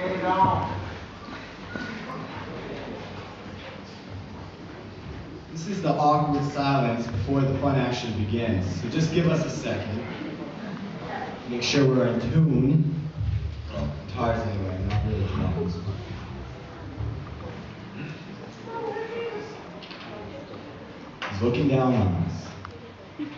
Get it on. This is the awkward silence before the fun actually begins. So just give us a second. Make sure we're in tune. Well, guitars anyway, not really drums. He's looking down on us.